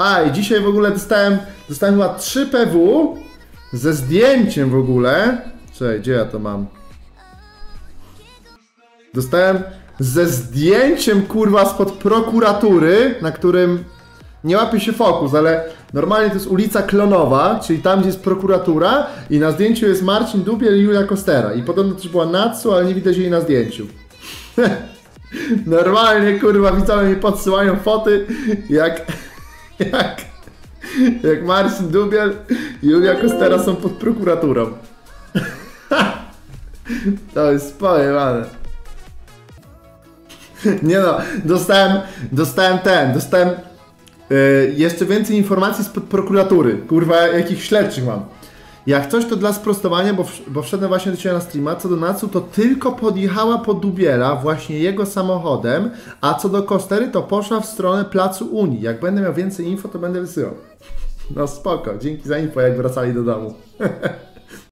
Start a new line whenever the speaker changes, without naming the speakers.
A, i dzisiaj w ogóle dostałem, dostałem chyba 3 PW ze zdjęciem w ogóle. Czekaj, gdzie ja to mam? Dostałem ze zdjęciem kurwa spod prokuratury, na którym nie łapie się fokus, ale normalnie to jest ulica Klonowa, czyli tam, gdzie jest prokuratura i na zdjęciu jest Marcin Dubiel i Julia Kostera. I podobno też była Natsu, ale nie widać jej na zdjęciu. Normalnie kurwa widzowie mi podsyłają foty jak jak jak Marcin Dubiel i Julia Kostera są pod prokuraturą. To jest pojebane. Nie no, dostałem, dostałem ten, dostałem yy, jeszcze więcej informacji spod prokuratury. Kurwa, jakich śledczych mam. Jak coś to dla sprostowania, bo, wsz- bo wszedłem właśnie do Ciebie na streama, co do Natsu, to tylko podjechała pod Dubiela właśnie jego samochodem, a co do Kostery, to poszła w stronę Placu Unii. Jak będę miał więcej info, to będę wysyłał. No spoko, dzięki za info, jak wracali do domu.